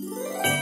thank you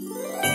Música